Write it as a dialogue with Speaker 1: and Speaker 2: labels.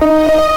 Speaker 1: Música